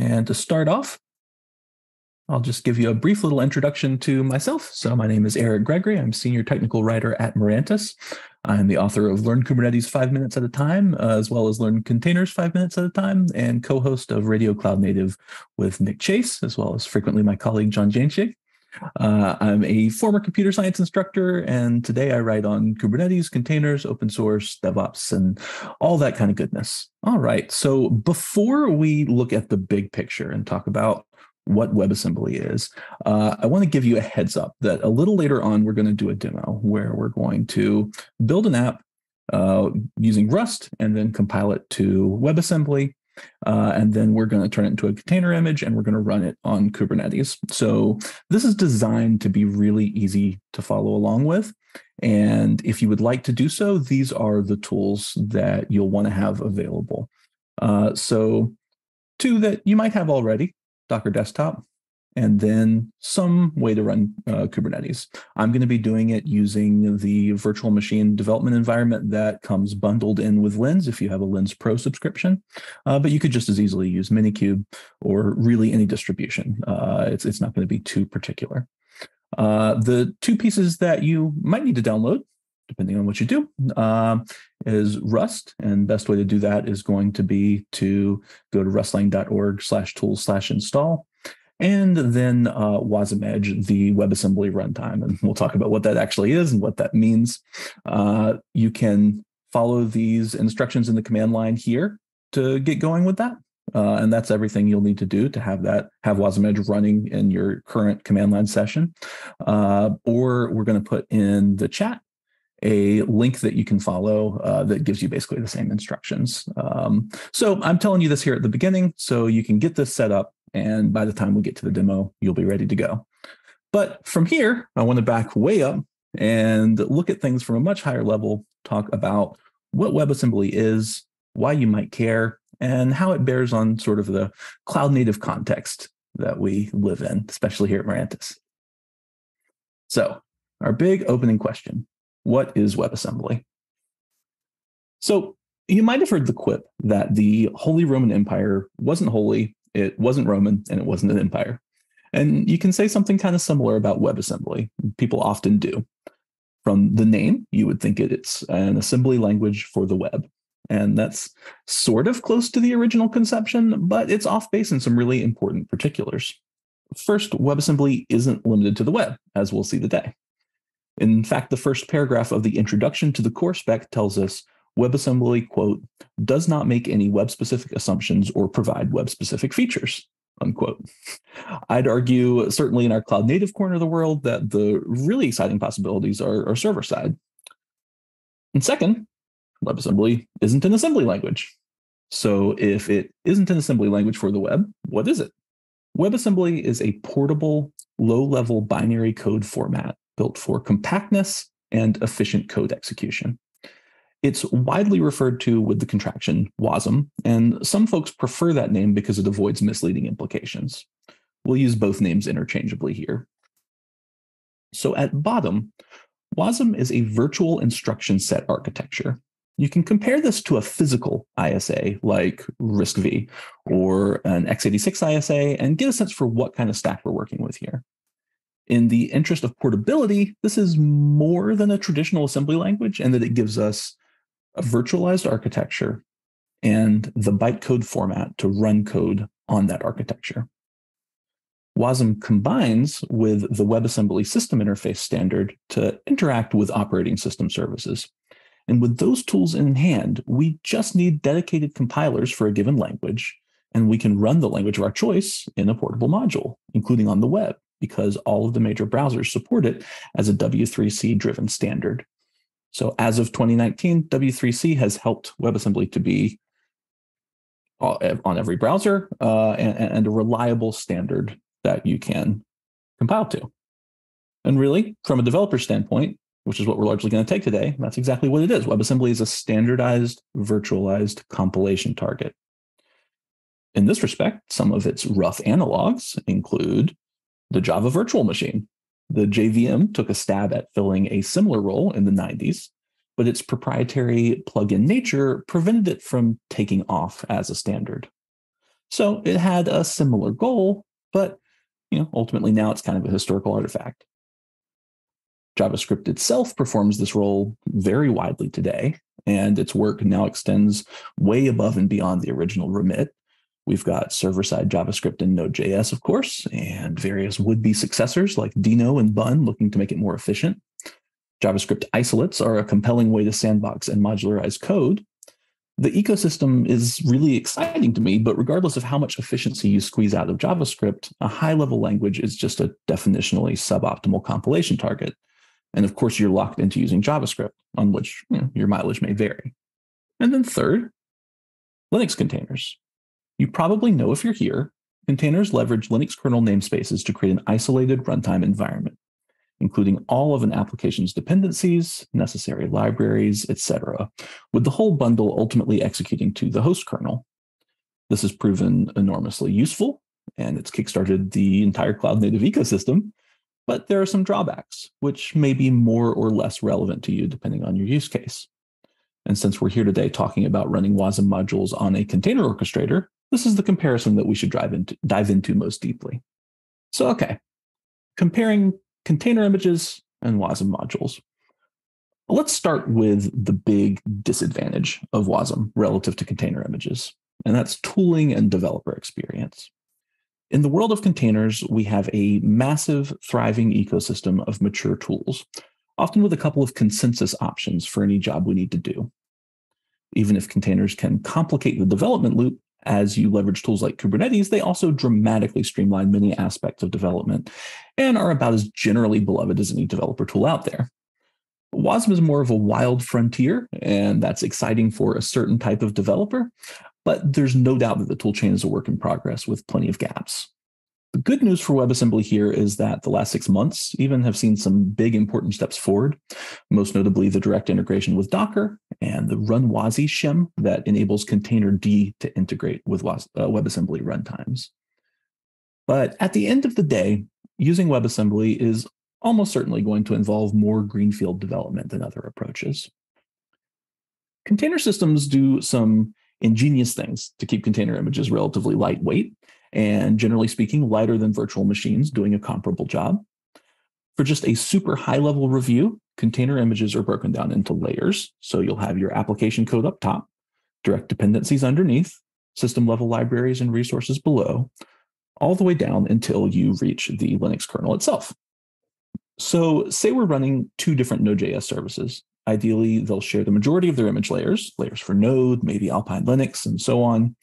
And to start off, I'll just give you a brief little introduction to myself. So, my name is Eric Gregory. I'm senior technical writer at Mirantis. I'm the author of Learn Kubernetes Five Minutes at a Time, uh, as well as Learn Containers Five Minutes at a Time, and co host of Radio Cloud Native with Nick Chase, as well as frequently my colleague John Jainschigg. Uh, I'm a former computer science instructor, and today I write on Kubernetes, containers, open source, DevOps, and all that kind of goodness. All right. So before we look at the big picture and talk about what WebAssembly is, uh, I want to give you a heads up that a little later on, we're going to do a demo where we're going to build an app uh, using Rust and then compile it to WebAssembly uh, and then we're going to turn it into a container image and we're going to run it on Kubernetes. So this is designed to be really easy to follow along with. And if you would like to do so, these are the tools that you'll want to have available. Uh, so two that you might have already, Docker Desktop, and then some way to run uh, Kubernetes. I'm going to be doing it using the virtual machine development environment that comes bundled in with Lens if you have a Lens Pro subscription. Uh, but you could just as easily use Minikube or really any distribution. Uh, it's, it's not going to be too particular. Uh, the two pieces that you might need to download depending on what you do, uh, is Rust. And best way to do that is going to be to go to rustlang.org slash tools slash install and then uh, Wasm the WebAssembly runtime. And we'll talk about what that actually is and what that means. Uh, you can follow these instructions in the command line here to get going with that. Uh, and that's everything you'll need to do to have that have Wasm running in your current command line session. Uh, or we're going to put in the chat a link that you can follow uh, that gives you basically the same instructions. Um, so I'm telling you this here at the beginning so you can get this set up. And by the time we get to the demo, you'll be ready to go. But from here, I want to back way up and look at things from a much higher level, talk about what WebAssembly is, why you might care, and how it bears on sort of the cloud native context that we live in, especially here at Mirantis. So, our big opening question what is WebAssembly? So you might have heard the quip that the Holy Roman Empire wasn't holy, it wasn't Roman, and it wasn't an empire. And you can say something kind of similar about WebAssembly. People often do. From the name, you would think it's an assembly language for the web. And that's sort of close to the original conception, but it's off base in some really important particulars. First, WebAssembly isn't limited to the web, as we'll see today. In fact, the first paragraph of the introduction to the core spec tells us WebAssembly, quote, does not make any web specific assumptions or provide web specific features, unquote. I'd argue, certainly in our cloud native corner of the world, that the really exciting possibilities are, are server side. And second, WebAssembly isn't an assembly language. So if it isn't an assembly language for the web, what is it? WebAssembly is a portable, low level binary code format built for compactness and efficient code execution. It's widely referred to with the contraction WASM, and some folks prefer that name because it avoids misleading implications. We'll use both names interchangeably here. So at bottom, WASM is a virtual instruction set architecture. You can compare this to a physical ISA like RISC-V or an x86 ISA and get a sense for what kind of stack we're working with here. In the interest of portability, this is more than a traditional assembly language and that it gives us a virtualized architecture and the bytecode format to run code on that architecture. WASM combines with the WebAssembly system interface standard to interact with operating system services. And with those tools in hand, we just need dedicated compilers for a given language, and we can run the language of our choice in a portable module, including on the web because all of the major browsers support it as a W3C driven standard. So as of 2019, W3C has helped WebAssembly to be on every browser uh, and, and a reliable standard that you can compile to. And really, from a developer standpoint, which is what we're largely going to take today, that's exactly what it is. WebAssembly is a standardized, virtualized compilation target. In this respect, some of its rough analogs include the Java virtual machine. The JVM took a stab at filling a similar role in the 90s, but its proprietary plug in nature prevented it from taking off as a standard. So it had a similar goal, but you know, ultimately now it's kind of a historical artifact. JavaScript itself performs this role very widely today, and its work now extends way above and beyond the original remit. We've got server side JavaScript and Node.js, of course, and various would be successors like Deno and Bun looking to make it more efficient. JavaScript isolates are a compelling way to sandbox and modularize code. The ecosystem is really exciting to me, but regardless of how much efficiency you squeeze out of JavaScript, a high level language is just a definitionally suboptimal compilation target. And of course, you're locked into using JavaScript, on which you know, your mileage may vary. And then third, Linux containers. You probably know if you're here, containers leverage Linux kernel namespaces to create an isolated runtime environment, including all of an application's dependencies, necessary libraries, etc., with the whole bundle ultimately executing to the host kernel. This has proven enormously useful, and it's kickstarted the entire cloud native ecosystem but there are some drawbacks, which may be more or less relevant to you depending on your use case. And since we're here today talking about running WASM modules on a container orchestrator, this is the comparison that we should into, dive into most deeply. So, okay, comparing container images and WASM modules. Let's start with the big disadvantage of WASM relative to container images, and that's tooling and developer experience. In the world of containers, we have a massive, thriving ecosystem of mature tools, often with a couple of consensus options for any job we need to do. Even if containers can complicate the development loop, as you leverage tools like Kubernetes, they also dramatically streamline many aspects of development and are about as generally beloved as any developer tool out there. WASM is more of a wild frontier, and that's exciting for a certain type of developer, but there's no doubt that the toolchain is a work in progress with plenty of gaps. The good news for WebAssembly here is that the last six months even have seen some big important steps forward, most notably the direct integration with Docker and the runwasi shim that enables containerd to integrate with uh, WebAssembly runtimes. But at the end of the day, using WebAssembly is almost certainly going to involve more greenfield development than other approaches. Container systems do some ingenious things to keep container images relatively lightweight and generally speaking, lighter than virtual machines doing a comparable job. For just a super high level review, container images are broken down into layers. So you'll have your application code up top, direct dependencies underneath, system level libraries and resources below, all the way down until you reach the Linux kernel itself. So, say we're running two different Node.js services. Ideally, they'll share the majority of their image layers, layers for Node, maybe Alpine Linux, and so on.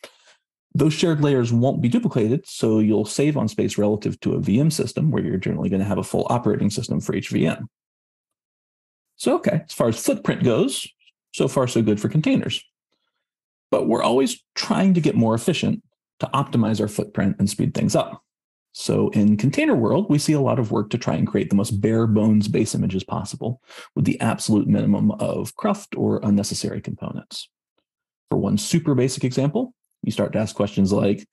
Those shared layers won't be duplicated, so you'll save on space relative to a VM system where you're generally going to have a full operating system for each VM. So, okay, as far as footprint goes, so far so good for containers. But we're always trying to get more efficient to optimize our footprint and speed things up. So in container world, we see a lot of work to try and create the most bare bones base images possible with the absolute minimum of cruft or unnecessary components. For one super basic example, you start to ask questions like,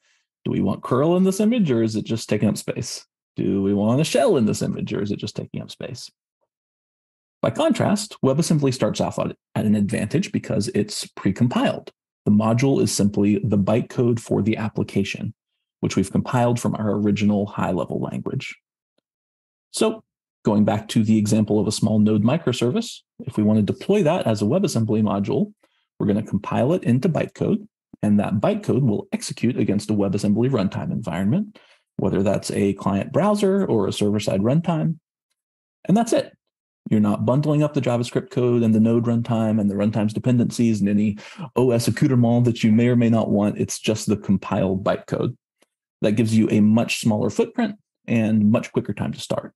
do we want curl in this image or is it just taking up space? Do we want a shell in this image or is it just taking up space? By contrast, WebAssembly starts off at an advantage because it's precompiled. The module is simply the bytecode for the application which we've compiled from our original high level language. So going back to the example of a small node microservice, if we want to deploy that as a WebAssembly module, we're going to compile it into bytecode, and that bytecode will execute against a WebAssembly runtime environment, whether that's a client browser or a server side runtime. And that's it. You're not bundling up the JavaScript code and the node runtime and the runtime's dependencies and any OS accoutrement that you may or may not want. It's just the compiled bytecode. That gives you a much smaller footprint and much quicker time to start.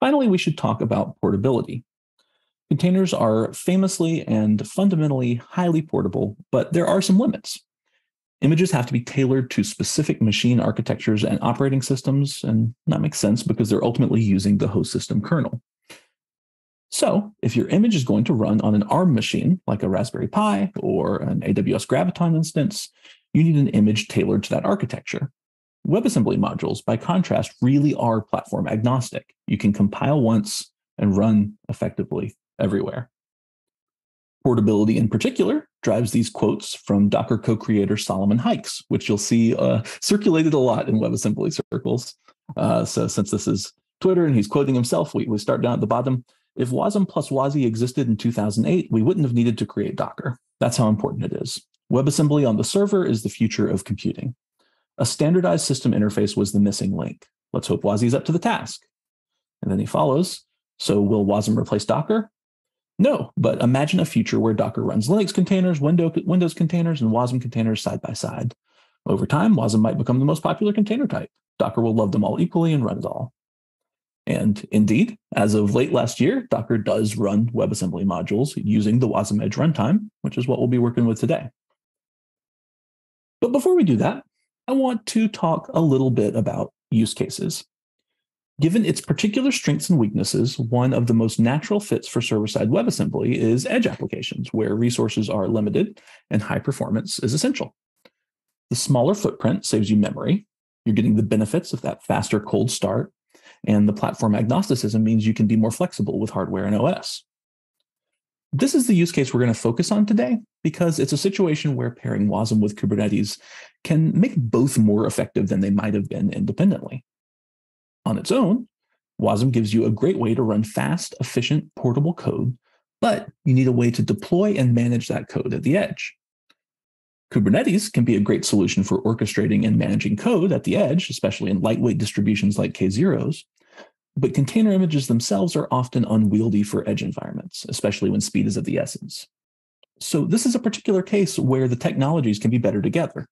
Finally, we should talk about portability. Containers are famously and fundamentally highly portable, but there are some limits. Images have to be tailored to specific machine architectures and operating systems, and that makes sense because they're ultimately using the host system kernel. So, if your image is going to run on an ARM machine like a Raspberry Pi or an AWS Graviton instance, you need an image tailored to that architecture. WebAssembly modules, by contrast, really are platform agnostic. You can compile once and run effectively everywhere. Portability, in particular, drives these quotes from Docker co-creator Solomon Hykes, which you'll see uh, circulated a lot in WebAssembly circles. Uh, so since this is Twitter and he's quoting himself, we, we start down at the bottom. If WASM plus WASI existed in 2008, we wouldn't have needed to create Docker. That's how important it is. WebAssembly on the server is the future of computing. A standardized system interface was the missing link. Let's hope WASI is up to the task. And then he follows. So will WASM replace Docker? No, but imagine a future where Docker runs Linux containers, Windows containers, and WASM containers side by side. Over time, WASM might become the most popular container type. Docker will love them all equally and run it all. And indeed, as of late last year, Docker does run WebAssembly modules using the WASM Edge runtime, which is what we'll be working with today. But before we do that, I want to talk a little bit about use cases. Given its particular strengths and weaknesses, one of the most natural fits for server-side WebAssembly is edge applications, where resources are limited and high performance is essential. The smaller footprint saves you memory. You're getting the benefits of that faster cold start and the platform agnosticism means you can be more flexible with hardware and OS. This is the use case we're going to focus on today because it's a situation where pairing WASM with Kubernetes can make both more effective than they might have been independently. On its own, WASM gives you a great way to run fast, efficient, portable code, but you need a way to deploy and manage that code at the edge. Kubernetes can be a great solution for orchestrating and managing code at the edge, especially in lightweight distributions like K0s. But container images themselves are often unwieldy for edge environments, especially when speed is of the essence. So this is a particular case where the technologies can be better together.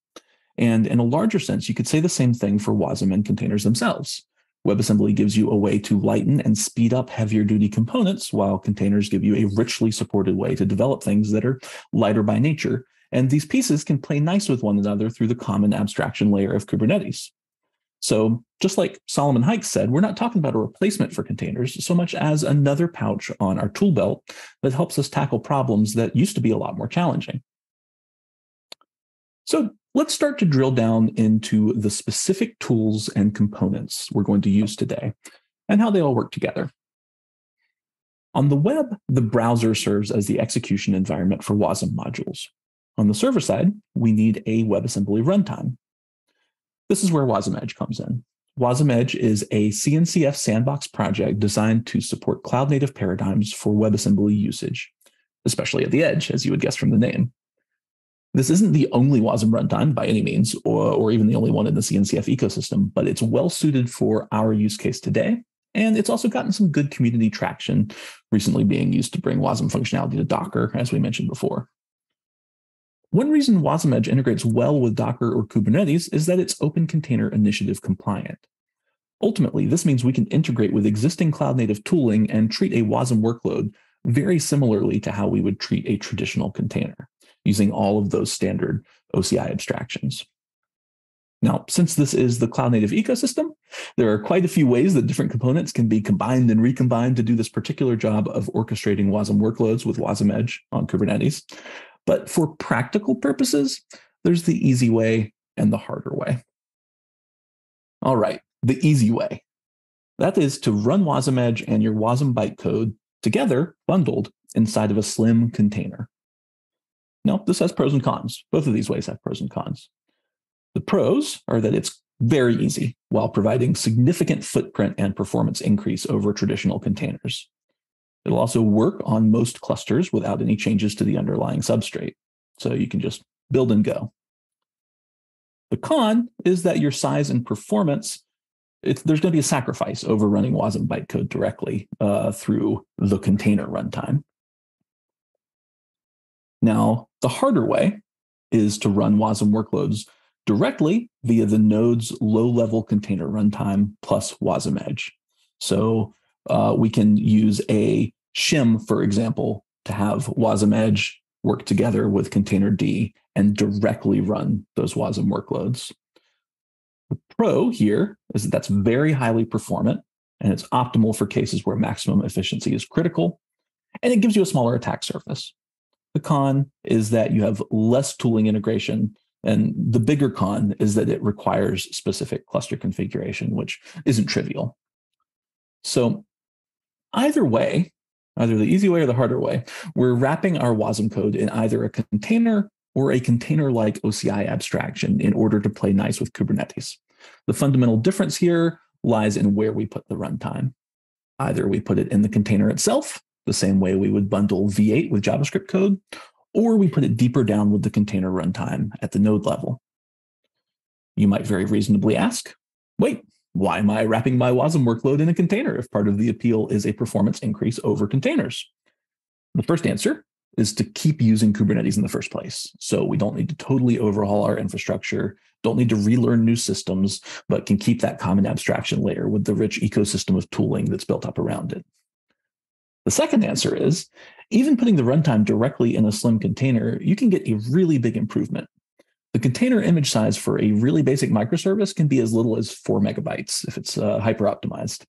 And in a larger sense, you could say the same thing for WASM and containers themselves. WebAssembly gives you a way to lighten and speed up heavier duty components, while containers give you a richly supported way to develop things that are lighter by nature and these pieces can play nice with one another through the common abstraction layer of Kubernetes. So just like Solomon Hykes said, we're not talking about a replacement for containers so much as another pouch on our tool belt that helps us tackle problems that used to be a lot more challenging. So let's start to drill down into the specific tools and components we're going to use today and how they all work together. On the web, the browser serves as the execution environment for WASM modules. On the server side, we need a WebAssembly runtime. This is where WASM Edge comes in. WASM Edge is a CNCF sandbox project designed to support cloud native paradigms for WebAssembly usage, especially at the edge, as you would guess from the name. This isn't the only WASM runtime by any means, or, or even the only one in the CNCF ecosystem, but it's well suited for our use case today. And it's also gotten some good community traction, recently being used to bring WASM functionality to Docker, as we mentioned before. One reason WASM Edge integrates well with Docker or Kubernetes is that it's Open Container Initiative compliant. Ultimately, this means we can integrate with existing cloud native tooling and treat a WASM workload very similarly to how we would treat a traditional container, using all of those standard OCI abstractions. Now, since this is the cloud native ecosystem, there are quite a few ways that different components can be combined and recombined to do this particular job of orchestrating WASM workloads with WASM Edge on Kubernetes. But for practical purposes, there's the easy way and the harder way. All right, the easy way. That is to run WASM Edge and your WASM bytecode together, bundled, inside of a slim container. Now, this has pros and cons. Both of these ways have pros and cons. The pros are that it's very easy while providing significant footprint and performance increase over traditional containers. It'll also work on most clusters without any changes to the underlying substrate. So you can just build and go. The con is that your size and performance, there's going to be a sacrifice over running WASM bytecode directly uh, through the container runtime. Now, the harder way is to run WASM workloads directly via the node's low-level container runtime plus WASM Edge. So uh, we can use a shim, for example, to have WASM Edge work together with containerd and directly run those WASM workloads. The pro here is that that's very highly performant and it's optimal for cases where maximum efficiency is critical, and it gives you a smaller attack surface. The con is that you have less tooling integration, and the bigger con is that it requires specific cluster configuration, which isn't trivial. So Either way, either the easy way or the harder way. We're wrapping our WASM code in either a container or a container-like OCI abstraction in order to play nice with Kubernetes. The fundamental difference here lies in where we put the runtime. Either we put it in the container itself, the same way we would bundle V8 with JavaScript code, or we put it deeper down with the container runtime at the node level. You might very reasonably ask, wait, why am I wrapping my WASM workload in a container if part of the appeal is a performance increase over containers? The first answer is to keep using Kubernetes in the first place. So we don't need to totally overhaul our infrastructure, don't need to relearn new systems, but can keep that common abstraction layer with the rich ecosystem of tooling that's built up around it. The second answer is even putting the runtime directly in a slim container, you can get a really big improvement. The container image size for a really basic microservice can be as little as four megabytes if it's uh, hyper optimized.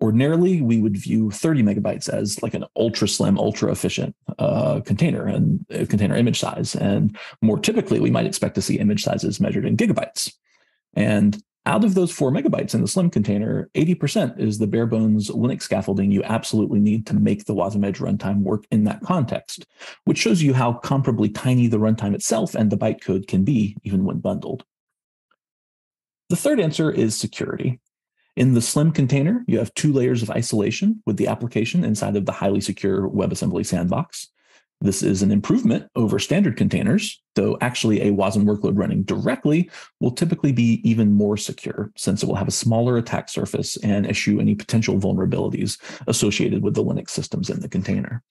Ordinarily, we would view 30 megabytes as like an ultra slim, ultra efficient uh, container and uh, container image size. And more typically, we might expect to see image sizes measured in gigabytes. And out of those four megabytes in the Slim container, 80% is the bare bones Linux scaffolding you absolutely need to make the Wasm Edge runtime work in that context, which shows you how comparably tiny the runtime itself and the bytecode can be, even when bundled. The third answer is security. In the Slim container, you have two layers of isolation with the application inside of the highly secure WebAssembly sandbox. This is an improvement over standard containers, though actually a WASM workload running directly will typically be even more secure since it will have a smaller attack surface and eschew any potential vulnerabilities associated with the Linux systems in the container.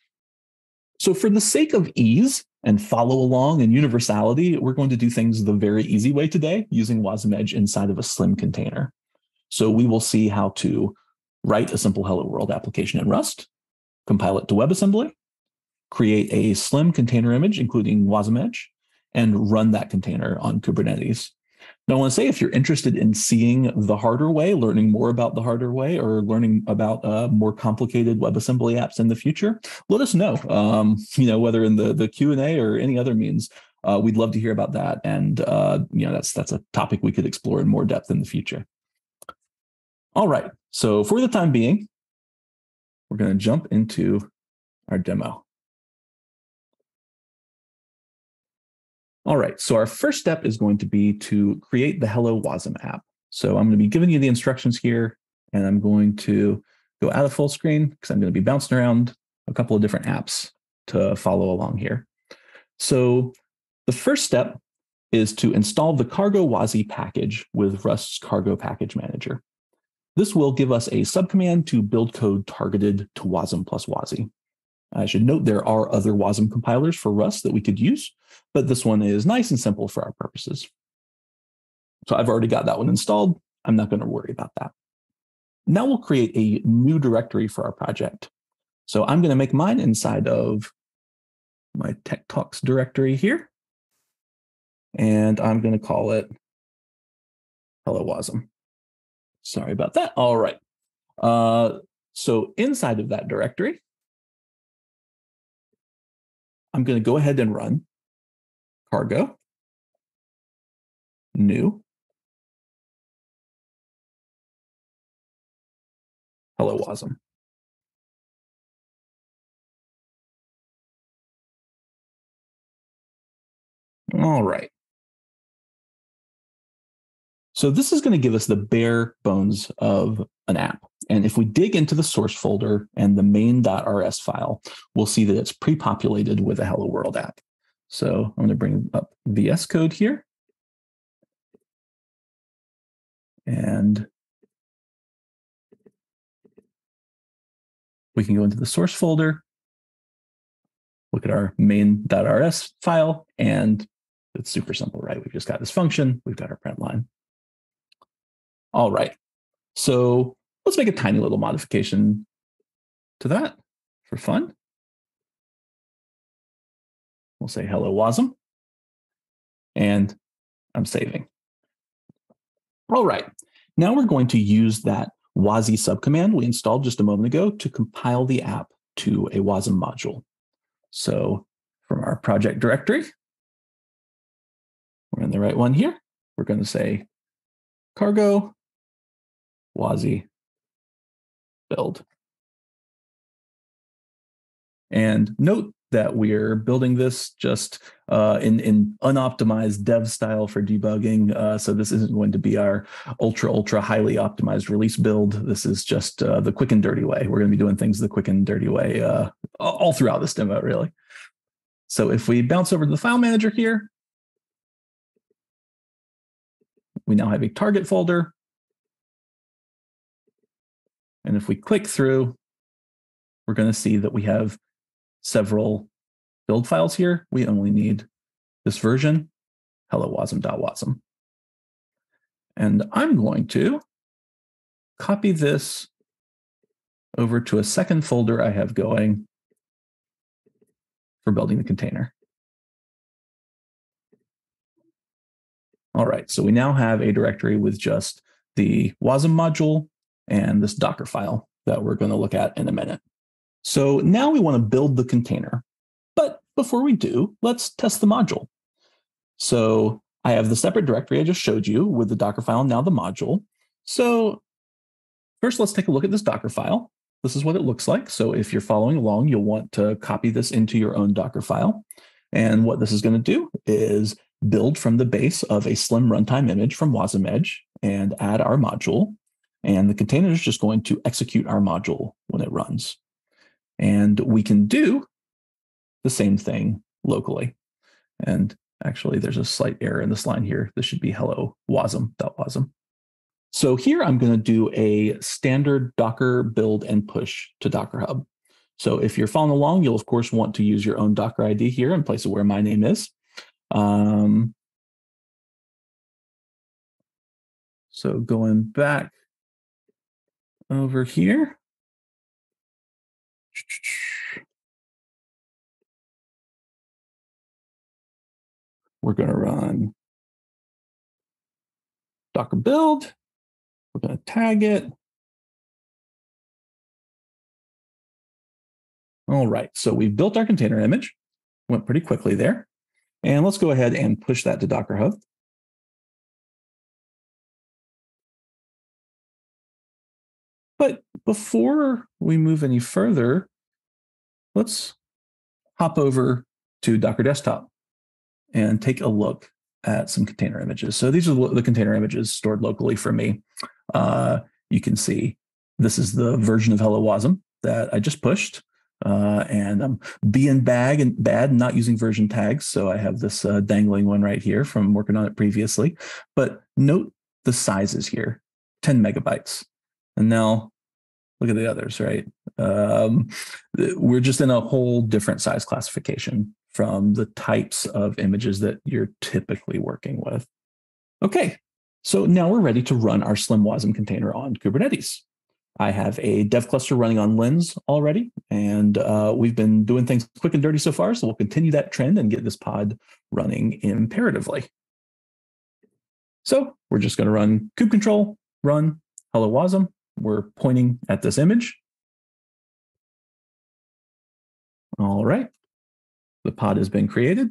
So for the sake of ease and follow along and universality, we're going to do things the very easy way today using WASM Edge inside of a slim container. So we will see how to write a simple Hello World application in Rust, compile it to WebAssembly, create a slim container image, including WASM Edge, and run that container on Kubernetes. Now, I want to say if you're interested in seeing the harder way, learning more about the harder way, or learning about uh, more complicated WebAssembly apps in the future, let us know. Um, you know, whether in the the Q and A or any other means, uh, we'd love to hear about that. And uh, you know, that's that's a topic we could explore in more depth in the future. All right. So for the time being, we're going to jump into our demo. All right. So our first step is going to be to create the Hello Wasm app. So I'm going to be giving you the instructions here, and I'm going to go out of full screen because I'm going to be bouncing around a couple of different apps to follow along here. So the first step is to install the Cargo WASI package with Rust's Cargo Package Manager. This will give us a subcommand to build code targeted to WASM plus WASI. I should note there are other WASM compilers for Rust that we could use, but this one is nice and simple for our purposes. So I've already got that one installed. I'm not going to worry about that. Now we'll create a new directory for our project. So I'm going to make mine inside of my Tech Talks directory here. And I'm going to call it Hello Wasm. Sorry about that. All right. Uh, so inside of that directory, I'm going to go ahead and run cargo new hello wasm. All right. So this is going to give us the bare bones of an app. And if we dig into the source folder and the main.rs file, we'll see that it's pre-populated with a Hello World app. So I'm going to bring up VS Code here. And we can go into the source folder, look at our main.rs file, and it's super simple, right? We've just got this function, we've got our print line. All right. So let's make a tiny little modification to that for fun. We'll say hello wasm. And I'm saving. All right. Now we're going to use that WASI subcommand we installed just a moment ago to compile the app to a WASM module. So from our project directory, we're in the right one here. We're going to say cargo WASI build. And note that we're building this just uh, in in unoptimized dev style for debugging. Uh, so this isn't going to be our ultra ultra highly optimized release build. This is just uh, the quick and dirty way. We're going to be doing things the quick and dirty way uh, all throughout this demo, really. So if we bounce over to the file manager here, we now have a target folder. And if we click through, we're going to see that we have several build files here. We only need this version, hello wasm.wasm. And I'm going to copy this over to a second folder I have going for building the container. All right, so we now have a directory with just the WASM module and this Docker file that we're going to look at in a minute. So now we want to build the container. But before we do, let's test the module. So I have the separate directory I just showed you with the Docker file now the module. So first, let's take a look at this Docker file. This is what it looks like. So if you're following along, you'll want to copy this into your own Docker file. And what this is going to do is build from the base of a slim runtime image from Wasm Edge and add our module. And the container is just going to execute our module when it runs. And we can do the same thing locally. And actually, there's a slight error in this line here. This should be hello wasm.wasm. So here I'm going to do a standard Docker build and push to Docker Hub. So if you're following along, you'll of course want to use your own Docker ID here in place of where my name is. Um, so going back over here, we're going to run Docker build. We're going to tag it. All right, so we've built our container image. Went pretty quickly there. And let's go ahead and push that to Docker Hub. Before we move any further, let's hop over to Docker Desktop and take a look at some container images. So these are the container images stored locally for me. Uh, you can see this is the version of Hello Wasm that I just pushed. Uh, and I'm being bag and bad not using version tags. So I have this uh, dangling one right here from working on it previously. But note the sizes here 10 megabytes. And now look at the others, right? Um, we're just in a whole different size classification from the types of images that you're typically working with. Okay, so now we're ready to run our Slim Wasm container on Kubernetes. I have a dev cluster running on Lens already, and uh, we've been doing things quick and dirty so far. So we'll continue that trend and get this pod running imperatively. So we're just going to run kube control, run hello wasm. We're pointing at this image. All right. The pod has been created.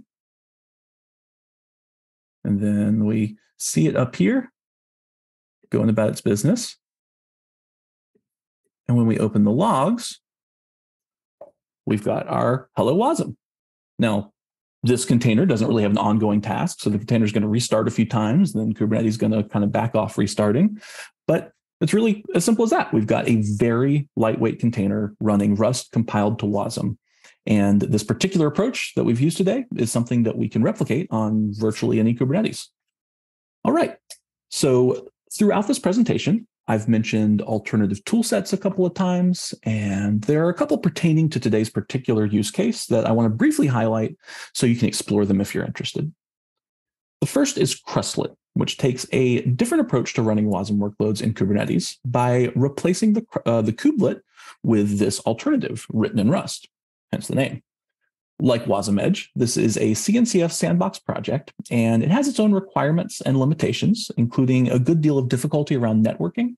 And then we see it up here going about its business. And when we open the logs, we've got our hello wasm. Now, this container doesn't really have an ongoing task. So the container is going to restart a few times, then Kubernetes is going to kind of back off restarting. But it's really as simple as that. We've got a very lightweight container running Rust compiled to WASM. And this particular approach that we've used today is something that we can replicate on virtually any Kubernetes. All right. So throughout this presentation, I've mentioned alternative tool sets a couple of times, and there are a couple pertaining to today's particular use case that I want to briefly highlight so you can explore them if you're interested. The first is Krustlet, which takes a different approach to running WASM workloads in Kubernetes by replacing the, uh, the kubelet with this alternative written in Rust, hence the name. Like Wasm Edge, this is a CNCF sandbox project, and it has its own requirements and limitations, including a good deal of difficulty around networking.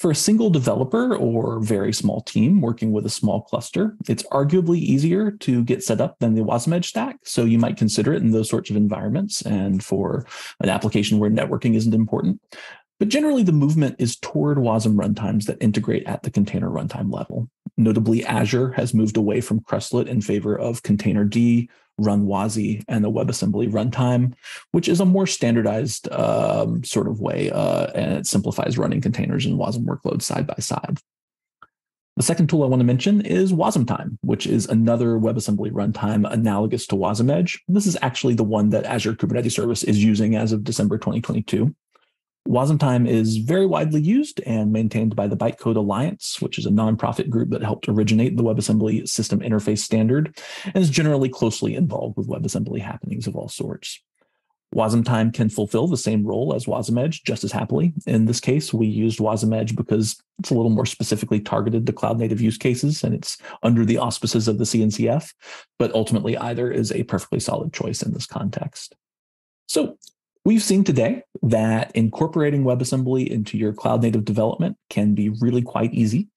For a single developer or very small team working with a small cluster, it's arguably easier to get set up than the Wasm Edge stack. So you might consider it in those sorts of environments and for an application where networking isn't important. But generally, the movement is toward WASM runtimes that integrate at the container runtime level. Notably, Azure has moved away from Krustlet in favor of Containerd, Run WASI, and the WebAssembly runtime, which is a more standardized um, sort of way, uh, and it simplifies running containers and WASM workloads side by side. The second tool I want to mention is Wasmtime, which is another WebAssembly runtime analogous to WasmEdge. This is actually the one that Azure Kubernetes Service is using as of December 2022. Wasmtime is very widely used and maintained by the Bytecode Alliance, which is a nonprofit group that helped originate the WebAssembly system interface standard and is generally closely involved with WebAssembly happenings of all sorts. Wasmtime can fulfill the same role as WasmEdge just as happily. In this case, we used WasmEdge because it's a little more specifically targeted to cloud native use cases and it's under the auspices of the CNCF, but ultimately either is a perfectly solid choice in this context. So We've seen today that incorporating WebAssembly into your cloud native development can be really quite easy.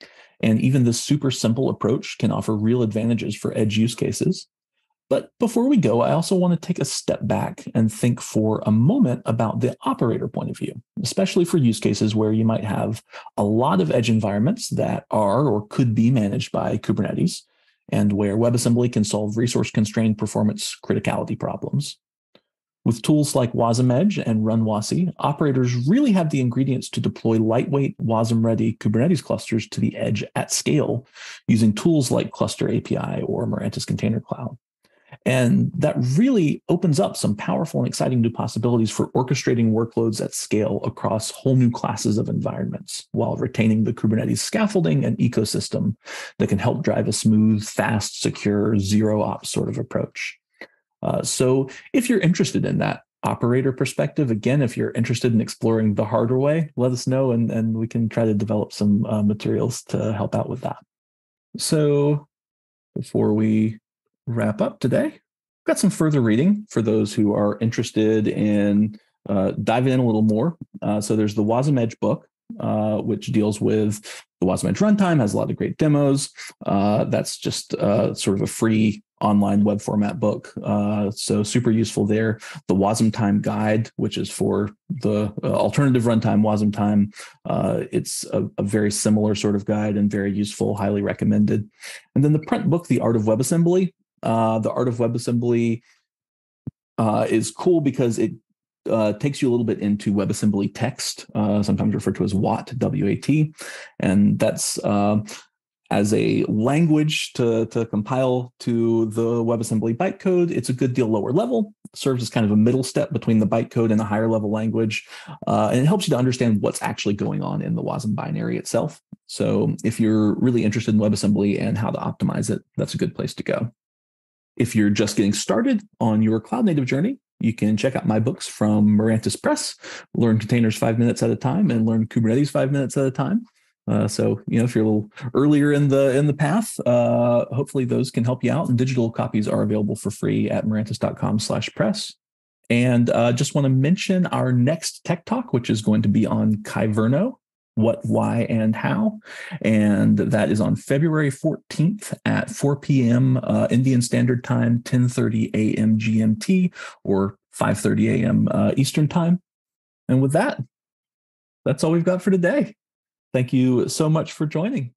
And even this super simple approach can offer real advantages for edge use cases. But before we go, I also want to take a step back and think for a moment about the operator point of view, especially for use cases where you might have a lot of edge environments that are or could be managed by Kubernetes, and where WebAssembly can solve resource constrained performance criticality problems. With tools like WasmEdge and RunWasi, operators really have the ingredients to deploy lightweight WASM-ready Kubernetes clusters to the edge at scale using tools like Cluster API or Mirantis Container Cloud. And that really opens up some powerful and exciting new possibilities for orchestrating workloads at scale across whole new classes of environments while retaining the Kubernetes scaffolding and ecosystem that can help drive a smooth, fast, secure, zero ops sort of approach. Uh, so if you're interested in that operator perspective, again, if you're interested in exploring the harder way, let us know and, and we can try to develop some uh, materials to help out with that. So before we wrap up today, got some further reading for those who are interested in uh, diving in a little more. Uh, so there's the Wasm Edge book, uh, which deals with the Wasm Edge runtime, has a lot of great demos. Uh, that's just uh, sort of a free online web format book. Uh, so super useful there. The Wasmtime guide, which is for the uh, alternative runtime Wasmtime. Uh, it's a, a, very similar sort of guide and very useful, highly recommended. And then the print book, The Art of WebAssembly. Uh, the Art of WebAssembly uh, is cool because it uh, takes you a little bit into WebAssembly text, uh, sometimes referred to as WAT, W-A-T, and that's uh, as a language to, to compile to the WebAssembly bytecode. It's a good deal lower level, serves as kind of a middle step between the bytecode and the higher level language. Uh, and it helps you to understand what's actually going on in the WASM binary itself. So if you're really interested in WebAssembly and how to optimize it, that's a good place to go. If you're just getting started on your cloud native journey, you can check out my books from Mirantis Press, Learn Containers Five Minutes at a Time and Learn Kubernetes Five Minutes at a Time. Uh, so you know if you're a little earlier in the in the path, uh, hopefully those can help you out. And digital copies are available for free at mirantis.com/press. And uh, just want to mention our next tech talk, which is going to be on Kyverno, what, why, and how, and that is on February 14th at 4 p.m. Uh, Indian Standard Time, 10:30 a.m. GMT, or 5:30 a.m. Uh, Eastern Time. And with that, that's all we've got for today. Thank you so much for joining.